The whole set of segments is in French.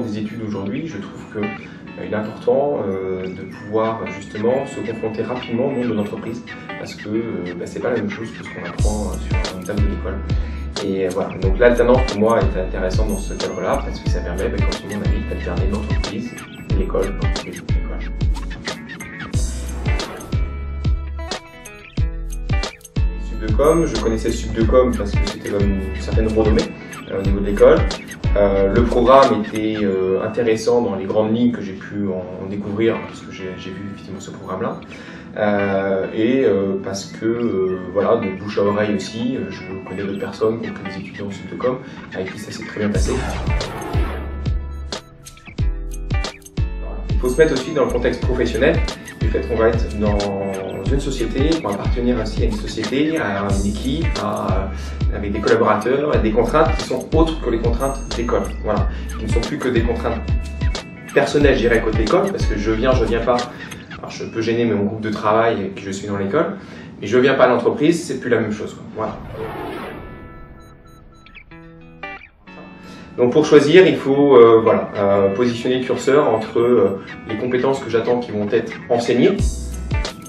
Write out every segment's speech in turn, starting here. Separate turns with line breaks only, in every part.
des études aujourd'hui, je trouve que il est important de pouvoir justement se confronter rapidement au monde de l'entreprise parce que bah, c'est pas la même chose que ce qu'on apprend sur une table de l'école. Et voilà, donc l'alternance pour moi est intéressante dans ce cadre-là parce que ça permet, bah, comme tout monde a dit, d'alterner l'entreprise et l'école, l'entreprise l'école. Subdecom, je connaissais Subdecom parce que c'était comme une certaine renommée euh, au niveau de l'école. Euh, le programme était euh, intéressant dans les grandes lignes que j'ai pu en, découvrir parce que j'ai vu effectivement ce programme-là. Euh, et euh, parce que, euh, voilà, de bouche à oreille aussi, je connais d'autres personnes, comme des étudiants en com avec qui ça s'est très bien passé. Il faut se mettre aussi dans le contexte professionnel, du fait qu'on va être dans une société, qu'on va appartenir aussi à une société, à une équipe, avec des collaborateurs, à des contraintes qui sont autres que les contraintes d'école, voilà, qui ne sont plus que des contraintes personnelles, je dirais, côté école, parce que je viens, je viens pas alors, je peux gêner mon groupe de travail et que je suis dans l'école, mais je viens pas à l'entreprise, c'est plus la même chose. Voilà. Donc pour choisir, il faut euh, voilà, euh, positionner le curseur entre euh, les compétences que j'attends qui vont être enseignées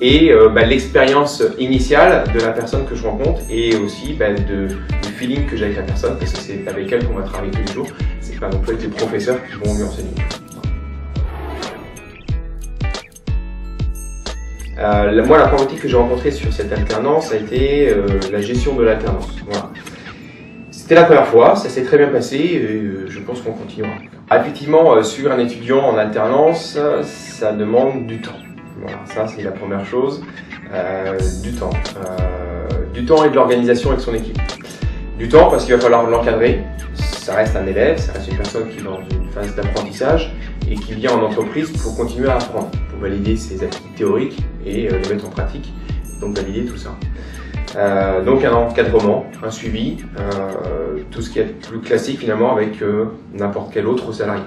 et bah, l'expérience initiale de la personne que je rencontre et aussi bah, du feeling que j'ai avec la personne parce que c'est avec elle qu'on va travailler tous les jours, c'est pas non plus les professeurs qui vont lui enseigner. Euh, moi, la problématique que j'ai rencontrée sur cette alternance a été euh, la gestion de l'alternance. Voilà. C'était la première fois, ça s'est très bien passé et euh, je pense qu'on continuera. Effectivement, euh, sur un étudiant en alternance, ça demande du temps. Voilà, ça c'est la première chose. Euh, du temps. du temps et de l'organisation avec son équipe. Du temps parce qu'il va falloir l'encadrer. Ça reste un élève, ça reste une personne qui est dans une phase d'apprentissage et qui vient en entreprise pour continuer à apprendre, pour valider ses acquis théoriques et euh, les mettre en pratique, donc valider tout ça. Euh, donc un encadrement, un suivi, euh, tout ce qui est plus classique finalement avec n'importe quel autre salarié.